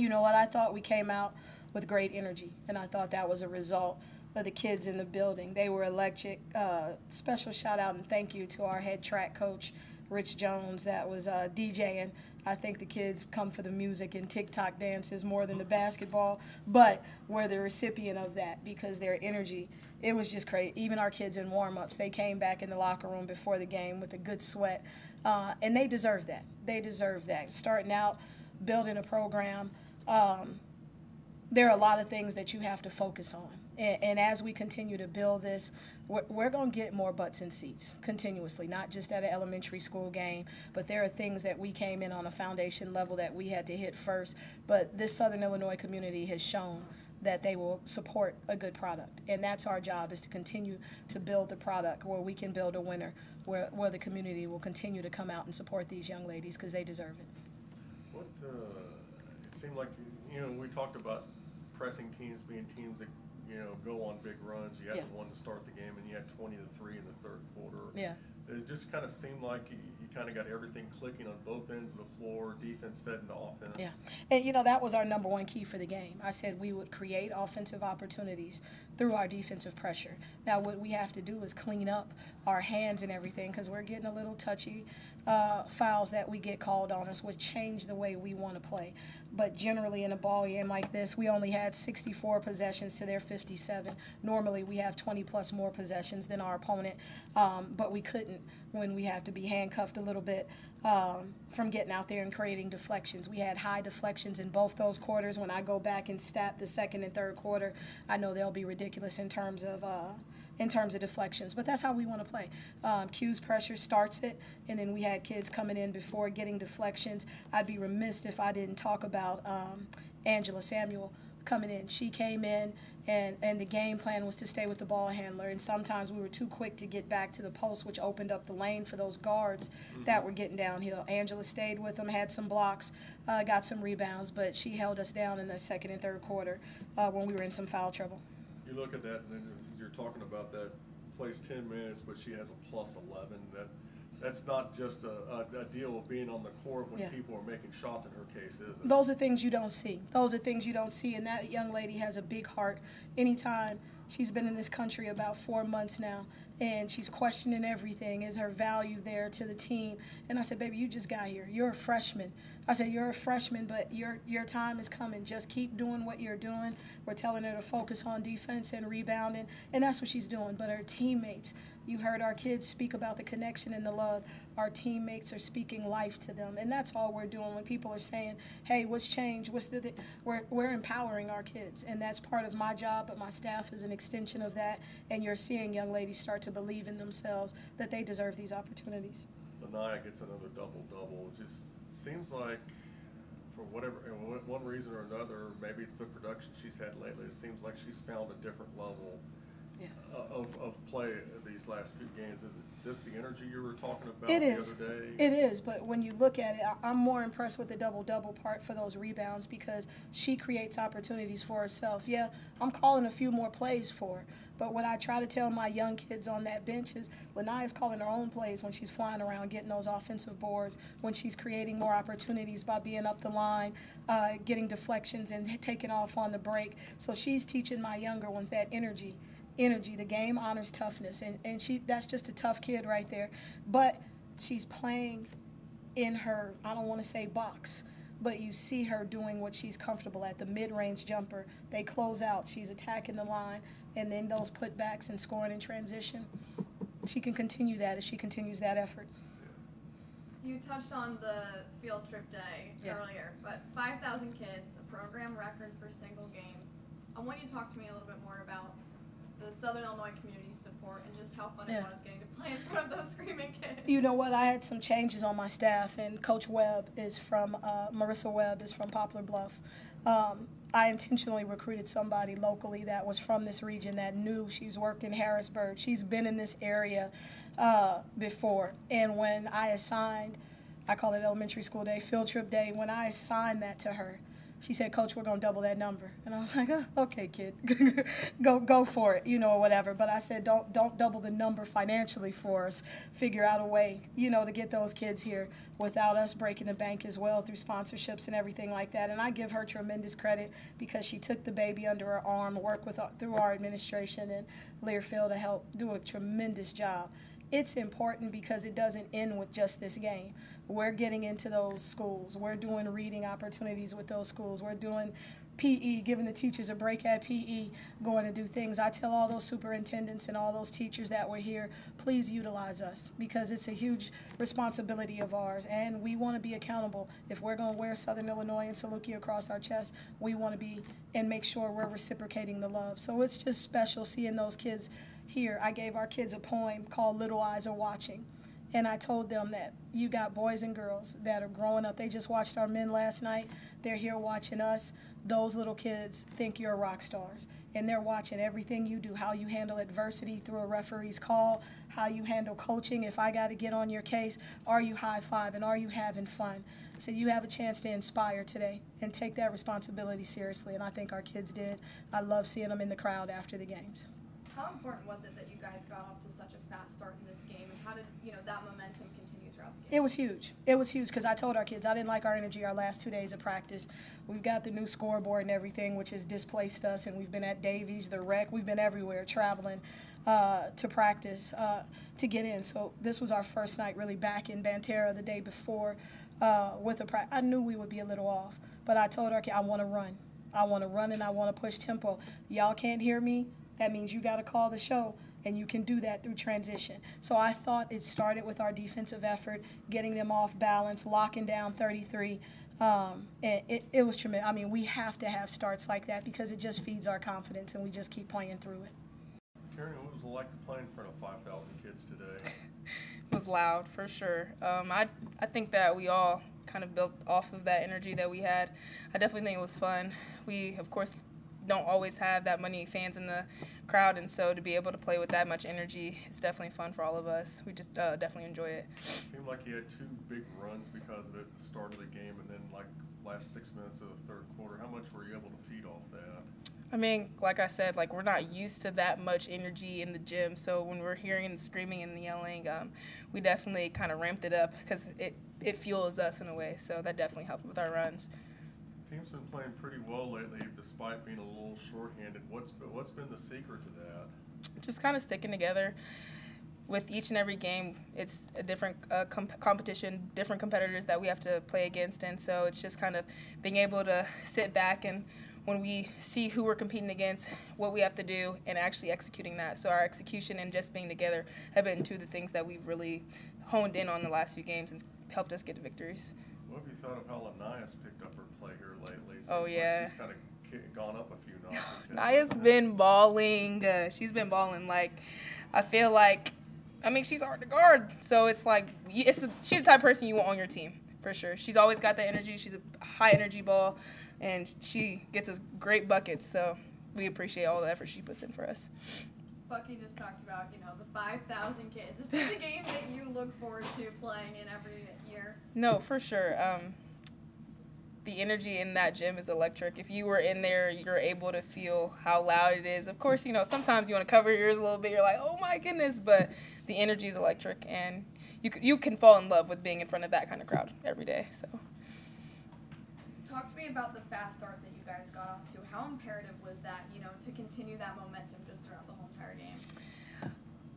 you know what? I thought we came out with great energy, and I thought that was a result of the kids in the building. They were electric. Uh, special shout out and thank you to our head track coach, Rich Jones, that was uh, DJing. I think the kids come for the music and TikTok dances more than the basketball, but we're the recipient of that because their energy. It was just crazy. Even our kids in warm ups, they came back in the locker room before the game with a good sweat, uh, and they deserve that. They deserve that. Starting out, building a program. Um, there are a lot of things that you have to focus on. And, and as we continue to build this, we're, we're going to get more butts and seats continuously, not just at an elementary school game, but there are things that we came in on a foundation level that we had to hit first. But this Southern Illinois community has shown that they will support a good product. And that's our job is to continue to build the product where we can build a winner, where, where the community will continue to come out and support these young ladies because they deserve it. What, uh, it seemed like, you know, we talked about pressing teams being teams that, you know, go on big runs. You had Yeah. the one to start the game and you had twenty to three in the third quarter. Yeah. It just kind of seemed like you, you kind of got everything clicking on both ends of the floor, defense fed into offense. Yeah. And, you know, that was our number one key for the game. I said we would create offensive opportunities through our defensive pressure. Now, what we have to do is clean up our hands and everything because we're getting a little touchy uh, fouls that we get called on us, which change the way we want to play. But generally, in a ball game like this, we only had 64 possessions to their 57. Normally, we have 20 plus more possessions than our opponent, um, but we couldn't when we have to be handcuffed a little bit um, from getting out there and creating deflections. We had high deflections in both those quarters. When I go back and stat the second and third quarter, I know they'll be ridiculous in terms of. Uh, in terms of deflections. But that's how we want to play. Um, Q's pressure starts it, and then we had kids coming in before getting deflections. I'd be remiss if I didn't talk about um, Angela Samuel coming in. She came in, and, and the game plan was to stay with the ball handler. And sometimes we were too quick to get back to the post, which opened up the lane for those guards that were getting downhill. Angela stayed with them, had some blocks, uh, got some rebounds, but she held us down in the second and third quarter uh, when we were in some foul trouble. You look at that and then as you're talking about that, plays ten minutes, but she has a plus eleven. That, that's not just a, a, a deal of being on the court when Yeah. people are making shots in her case, is it? those are things you don't see. Those are things you don't see. And that young lady has a big heart. Anytime she's been in this country about four months now, and she's questioning everything. Is her value there to the team? And I said, baby, you just got here. You're a freshman. I said, you're a freshman, but your your time is coming. Just keep doing what you're doing. We're telling her to focus on defense and rebounding, and that's what she's doing. But her teammates, you heard our kids speak about the connection and the love. Our teammates are speaking life to them, and that's all we're doing. When people are saying, "Hey, what's changed? What's the?" We're we're empowering our kids, and that's part of my job. But my staff is an extension of that, and you're seeing young ladies start to believe in themselves that they deserve these opportunities. Laniah gets another double double. Just seems like, for whatever one- reason or another, maybe the production she's had lately, it seems like she's found a different level Yeah. of, of play these last few games. Is it just the energy you were talking about It the is. other day? It is, but when you look at it, I'm more impressed with the double double part for those rebounds because she creates opportunities for herself. Yeah, I'm calling a few more plays for her, but what I try to tell my young kids on that bench is Laniah's calling her own plays when she's flying around, getting those offensive boards, when she's creating more opportunities by being up the line, uh, getting deflections and taking off on the break. So she's teaching my younger ones that energy energy. The game honors toughness, and, and she that's just a tough kid right there. But she's playing in her I don't want to say box, but you see her doing what she's comfortable at. The mid-range jumper, they close out. She's attacking the line, and then those putbacks and scoring in transition. She can continue that if she continues that effort. You touched on the field trip day Yeah. earlier, but 5,000 kids, a program record for a single game. I want you to talk to me a little bit more about the Southern Illinois community support and just how fun Yeah. it was getting to play in front of those screaming kids. You know what? I had some changes on my staff, and Coach Webb is from uh, Marissa Webb is from Poplar Bluff. Um, I intentionally recruited somebody locally that was from this region that knew she's worked in Harrisburg. She's been in this area uh, before, and when I assigned, I call it elementary school day, field trip day. When I assigned that to her, she said, Coach, we're going to double that number. And I was like, oh, okay, kid, go go for it, you know, or whatever. But I said, don't don't double the number financially for us. Figure out a way, you know, to get those kids here without us breaking the bank as well through sponsorships and everything like that. And I give her tremendous credit because she took the baby under her arm, worked with through our administration and Learfield to help do a tremendous job it's important because it doesn't end with just this game. We're getting into those schools. We're doing reading opportunities with those schools. We're doing PE, giving the teachers a break at PE, going to do things. I tell all those superintendents and all those teachers that were here, please utilize us because it's a huge responsibility of ours. And we want to be accountable. If we're going to wear Southern Illinois and Saluki across our chest, we want to be and make sure we're reciprocating the love. So it's just special seeing those kids here. I gave our kids a poem called Little Eyes Are Watching. And I told them that you got boys and girls that are growing up. They just watched our men last night. They're here watching us. Those little kids think you're rock stars. And they're watching everything you do, how you handle adversity through a referee's call, how you handle coaching. If I got to get on your case, are you high five and are you having fun? So you have a chance to inspire today and take that responsibility seriously. And I think our kids did. I love seeing them in the crowd after the games. How important was it that you guys got off to such a fast start in this game, and how did you know that momentum continue throughout the game? It was huge. It was huge because I told our kids I didn't like our energy our last two days of practice. We've got the new scoreboard and everything, which has displaced us, and we've been at Davies, the rec. We've been everywhere traveling uh, to practice uh, to get in. So this was our first night really back in Banterra the day before uh, with a practice. I knew we would be a little off, but I told our kids I want to run. I want to run and I want to push tempo. Y'all can't hear me that means you got to call the show, and you can do that through transition. So I thought it started with our defensive effort, getting them off balance, locking down 33. Um, and it, it was tremendous. I mean, we have to have starts like that because it just feeds our confidence, and we just keep playing through it. Karen, what was it like to play in front of 5,000 kids today? it was loud, for sure. Um, I, I think that we all kind of built off of that energy that we had. I definitely think it was fun. We, of course, don't always have that many fans in the crowd, and so to be able to play with that much energy, it's definitely fun for all of us. We just uh, definitely enjoy it. It seemed like you had two big runs because of it at the start of the game, and then like last six minutes of the third quarter. How much were you able to feed off that? I mean, like I said, like we're not used to that much energy in the gym. So when we're hearing the screaming and the yelling, um, we definitely kind of ramped it up because it it fuels us in a way. So that definitely helped with our runs team's been playing pretty well lately, despite being a little shorthanded. What's been, what's been the secret to that? Just kind of sticking together. With each and every game, it's a different uh, comp competition, different competitors that we have to play against, and so it's just kind of being able to sit back and when we see who we're competing against, what we have to do, and actually executing that. So our execution and just being together have been two of the things that we've really honed in on the last few games and helped us get to victories. What have you thought of how Laniah's picked up her play here lately? Seems oh yeah, like she's kind of gone up a few notches. Naya's been balling. Uh, she's been balling. Like I feel like, I mean, she's hard to guard. So it's like it's the, she's the type of person you want on your team for sure. She's always got that energy. She's a high energy ball, and she gets us great buckets. So we appreciate all the effort she puts in for us. Bucky just talked about, you know, the 5,000 kids. Is this a game that you look forward to playing in every year? No, for sure. Um, the energy in that gym is electric. If you were in there, you're able to feel how loud it is. Of course, you know, sometimes you want to cover your ears a little bit. You're like, oh my goodness, but the energy is electric, and you, you can fall in love with being in front of that kind of crowd every day. So. Talk to me about the fast start that you guys got off to. How imperative was that, you know, to continue that momentum just throughout the whole entire game?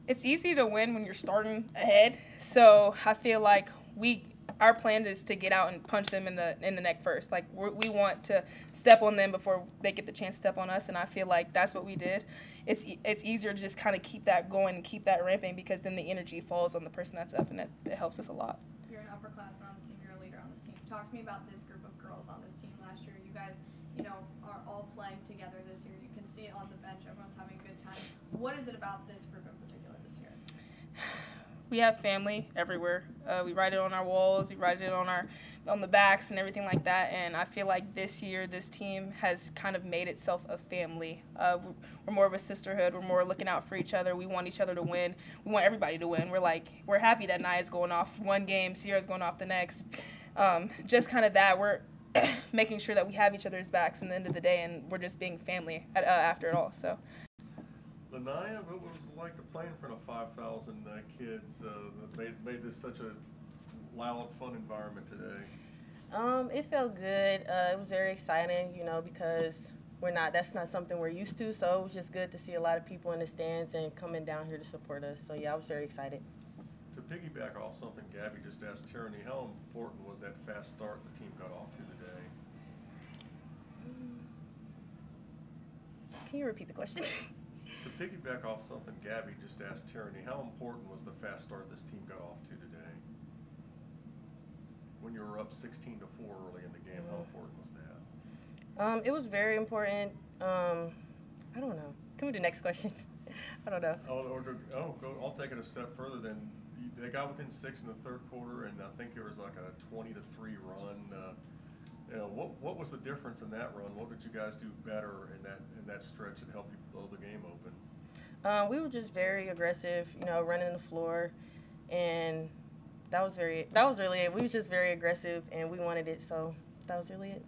It's easy to win when you're starting ahead. So I feel like we our plan is to get out and punch them in the in the neck first. Like we want to step on them before they get the chance to step on us, and I feel like that's what we did. It's it's easier to just kind of keep that going and keep that ramping because then the energy falls on the person that's up, and it, it helps us a lot. You're an upperclassman on this team. You're a leader on this team. Talk to me about this group of girls on this team last year. You guys, you know, are all playing together this year. You can see it on the bench. Everyone's having a good time. What is it about this group in particular this year? we have family everywhere. Uh, we write it on our walls, we write it on our on the backs and everything like that. And I feel like this year, this team has kind of made itself a family. Uh, we're more of a sisterhood. We're more looking out for each other. We want each other to win. We want everybody to win. We're like we're happy that Naya's going off one game, Sierra's going off the next. Um, just kind of that. We're making sure that we have each other's backs in the end of the day, and we're just being family at, uh, after it all. So. Laniah, what was it like to play in front of 5,000 uh, kids uh, that made, made this such a loud, fun environment today? Um, it felt good. Uh, it was very exciting, you know, because we're not that's not something we're used to. So it was just good to see a lot of people in the stands and coming down here to support us. So yeah, I was very excited. To piggyback off something Gabby just asked Tyranny, how important was that fast start the team got off to today? Can you repeat the question? To piggyback off something Gabby just asked Tyranny, how important was the fast start this team got off to today? When you were up 16 to 4 early in the game, how important was that? um, it was very important. Um, I don't know. Can we do next question? I don't know. Oh, or oh, go, I'll take it a step further then. They got within six in the third quarter, and I think it was like a 20 to 3 run. Uh, you know, what, what was the difference in that run? What did you guys do better in that, in that stretch that helped you blow the game open? Um, we were just very aggressive, you know, running the floor, and that was very that was really it. We was just very aggressive, and we wanted it, so that was really it.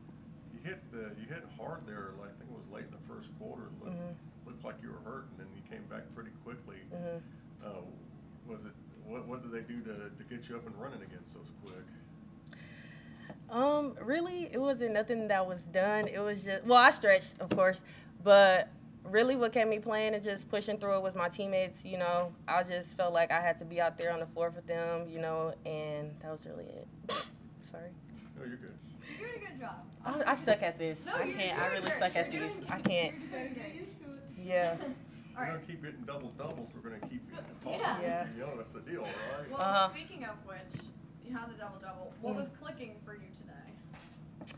You hit the, you hit hard there, like, I think it was late in the first quarter, and looked, Mhm. looked like you were hurt, and then you came back pretty quickly. Mhm. Uh, was it, what, what did they do to, to get you up and running again so quick? Um, really, it wasn't nothing that was done. It was just well, I stretched, of course, but really, what kept me playing and just pushing through it was my teammates. You know, I just felt like I had to be out there on the floor for them. You know, and that was really it. Sorry, No, you're good. You're doing a good job. I, I suck at this. No, I you're can't. I really suck at You're these. doing I can't. You're doing good. Yeah. All We're gonna keep hitting double doubles, we're gonna keep talking. Yeah. Yeah. That's the deal, right? Well, Uh-huh. speaking of which, you had the double double. What was clicking for you today?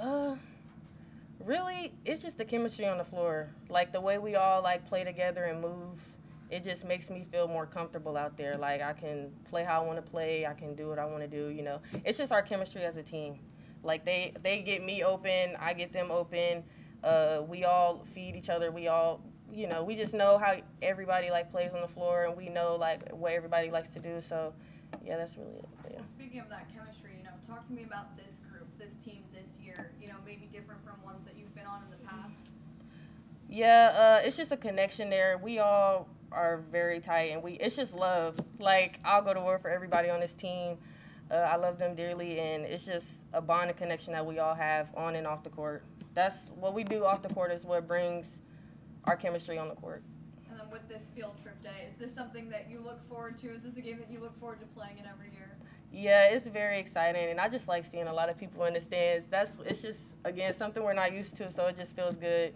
Uh, really, it's just the chemistry on the floor. Like the way we all like play together and move. It just makes me feel more comfortable out there. Like I can play how I want to play. I can do what I want to do. You know, it's just our chemistry as a team. Like they they get me open, I get them open. Uh, we all feed each other. We all, you know, we just know how everybody like plays on the floor, and we know like what everybody likes to do. So, yeah, that's really it. But, yeah. Well, speaking of that chemistry, you know, talk to me about this group, this team this year. You know, maybe different from ones that you've been on in the past. Yeah, uh, it's just a connection there. We all are very tight, and we it's just love. Like I'll go to war for everybody on this team. Uh, I love them dearly, and it's just a bond and connection that we all have on and off the court. That's what we do off the court is what brings our chemistry on the court. And then with this field trip day, is this something that you look forward to? Is this a game that you look forward to playing in every year? Yeah, it's very exciting, and I just like seeing a lot of people in the stands. That's it's just again something we're not used to, so it just feels good.